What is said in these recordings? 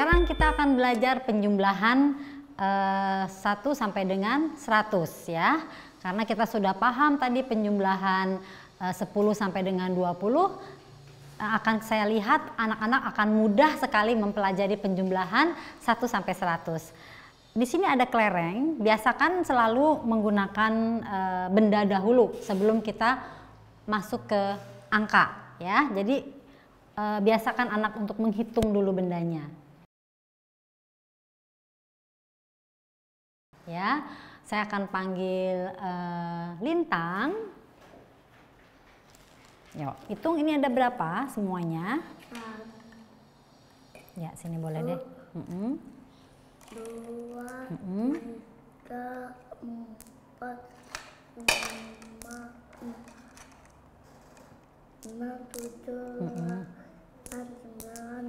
Sekarang kita akan belajar penjumlahan eh, 1 sampai dengan 100 ya. Karena kita sudah paham tadi penjumlahan eh, 10 sampai dengan 20 eh, akan saya lihat anak-anak akan mudah sekali mempelajari penjumlahan 1 sampai 100. Di sini ada kelereng, biasakan selalu menggunakan e, benda dahulu sebelum kita masuk ke angka ya. Jadi biasakan anak untuk menghitung dulu bendanya. Ya, saya akan panggil e, Lintang. Yuk, hitung ini ada berapa semuanya? Ya, sini boleh deh. Mm -mm dua, mm-hmm. tiga, empat, lima, enam, tujuh, delapan, sembilan,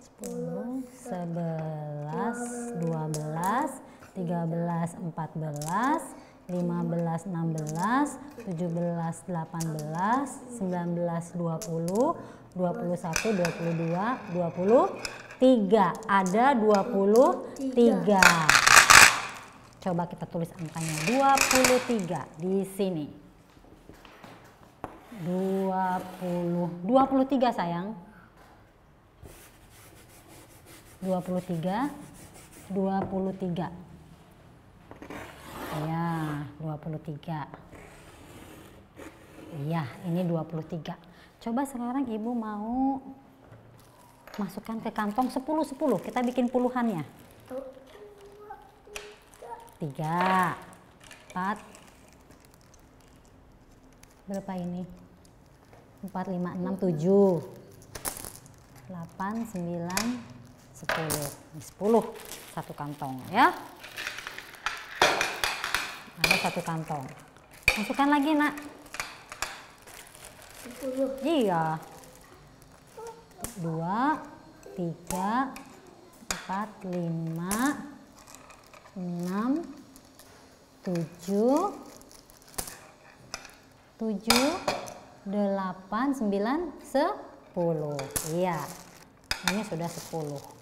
sepuluh, sebelas, dua belas, tiga belas, empat belas, lima belas, enam belas, tujuh belas, delapan belas, sembilan belas, dua puluh, dua puluh satu, dua puluh dua, dua puluh 3. Ada 23. Coba kita tulis angkanya. 23 di sini. 20. 23 sayang. 23. 23. Ya, 23. Iya, ini 23. Coba sekarang Ibu mau masukkan ke kantong 10 10 kita bikin puluhannya. Tiga empat berapa ini? Empat lima enam tujuh. Delapan sembilan sepuluh. Sepuluh satu kantong ya satu kantong. Masukkan lagi nak. 10 iya. Dua tiga empat lima enam tujuh tujuh delapan sembilan sepuluh. Iya. Ini sudah sepuluh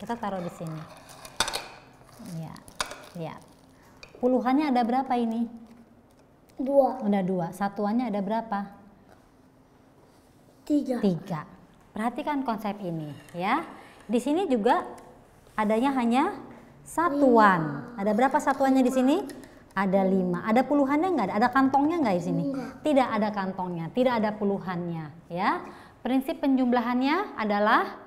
kita taruh di sini ya ya puluhannya ada berapa ini Dua. Udah dua. Satuannya ada berapa? Tiga. Tiga. Perhatikan konsep ini ya. Di sini juga adanya hanya satuan. Lima. Ada berapa satuannya di sini? Ada lima. Ada puluhannya nggak? Ada kantongnya nggak di sini? Enggak. Tidak ada kantongnya. Tidak ada puluhannya. Ya. Prinsip penjumlahannya adalah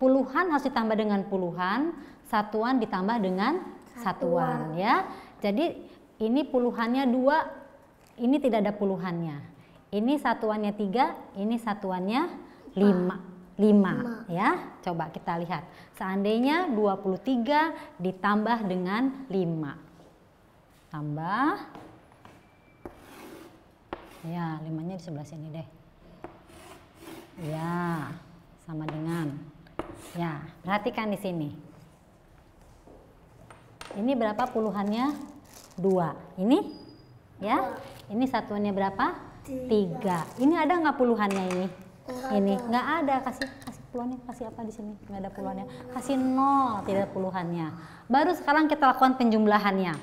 puluhan harus ditambah dengan puluhan, satuan ditambah dengan satuan, satuan ya. Jadi ini puluhannya dua, ini tidak ada puluhannya. Ini satuannya tiga, ini satuannya lima. Lima, ya. Coba kita lihat. Seandainya 23 ditambah dengan 5. Tambah. Ya, limanya di sebelah sini deh. Ya, sama dengan. Ya, perhatikan di sini. Ini berapa puluhannya? dua. Ini ya, ini satuannya berapa? Tiga. Ini ada nggak puluhannya ini? Enggak ini nggak ada. Kasih kasih puluhannya, kasih apa di sini? Nggak ada puluhannya. Kasih nol, tidak puluhannya. Baru sekarang kita lakukan penjumlahannya.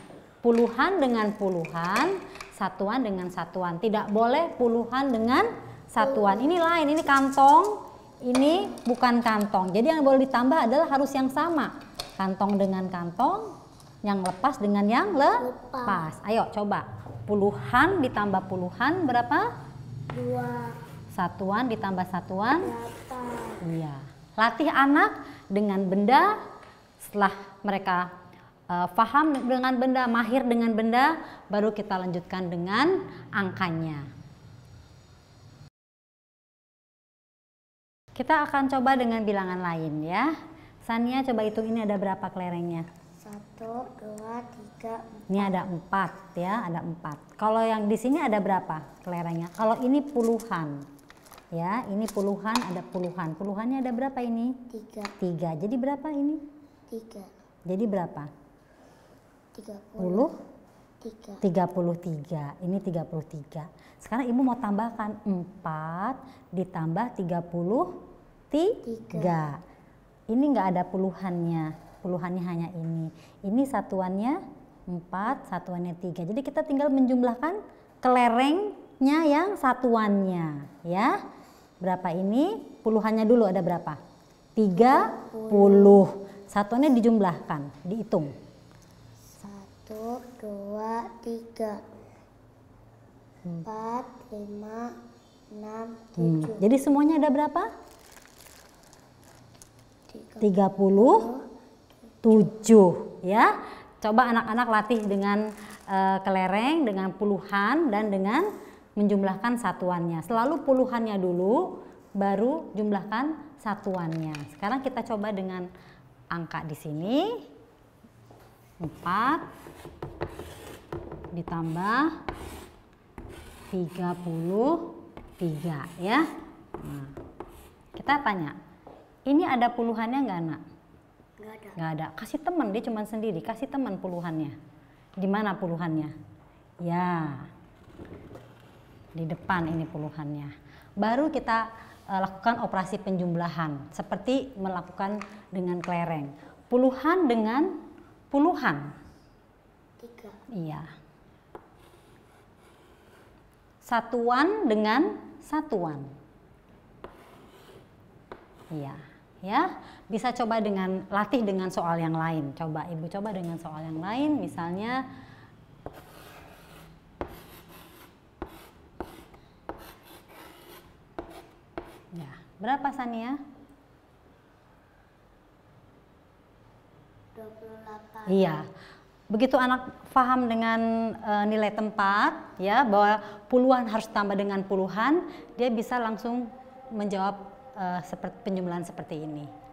Puluhan dengan puluhan, satuan dengan satuan. Tidak boleh puluhan dengan satuan. Ini lain, ini kantong, ini bukan kantong. Jadi yang boleh ditambah adalah harus yang sama. Kantong dengan kantong, yang lepas dengan yang lepas. Ayo coba. Puluhan ditambah puluhan berapa? Dua. Satuan ditambah satuan? Delapan. Iya. Latih anak dengan benda setelah mereka uh, paham dengan benda, mahir dengan benda, baru kita lanjutkan dengan angkanya. Kita akan coba dengan bilangan lain ya. Sania coba hitung ini ada berapa kelerengnya? Satu, dua, tiga, empat. Ini ada empat ya, ada empat. Kalau yang di sini ada berapa kelerengnya? Kalau ini puluhan, ya, ini puluhan, ada puluhan. Puluhannya ada berapa ini? Tiga. Tiga. Jadi berapa ini? Tiga. Jadi berapa? Tiga Puluh? tiga 33. Ini 33. Sekarang Ibu mau tambahkan 4 ditambah 33. Ini enggak ada puluhannya. Puluhannya hanya ini. Ini satuannya 4, satuannya 3. Jadi kita tinggal menjumlahkan kelerengnya yang satuannya, ya. Berapa ini? Puluhannya dulu ada berapa? 30. Satuannya dijumlahkan, dihitung. satu dua tiga empat lima enam Hmm, tujuh Jadi semuanya ada berapa? Tiga 37 ya. Coba anak-anak latih dengan eh, kelereng, dengan puluhan dan dengan menjumlahkan satuannya. Selalu puluhannya dulu baru jumlahkan satuannya. Sekarang kita coba dengan angka di sini. 4 ditambah 33 ya. Nah, kita tanya, ini ada puluhannya nggak nak? nggak ada Nggak ada. Kasih teman dia cuma sendiri. Kasih teman puluhannya. Di mana puluhannya? Ya, di depan ini puluhannya. Baru kita eh, lakukan operasi penjumlahan seperti melakukan dengan kelereng. Puluhan dengan puluhan. tiga Iya. Satuan dengan satuan. Iya, ya. Bisa coba dengan latih dengan soal yang lain. Coba Ibu coba dengan soal yang lain misalnya Ya, berapa Sania? dua puluh delapan Iya. Begitu anak paham dengan eh, nilai tempat, ya bahwa puluhan harus tambah dengan puluhan, dia bisa langsung menjawab eh, seperti penjumlahan seperti ini.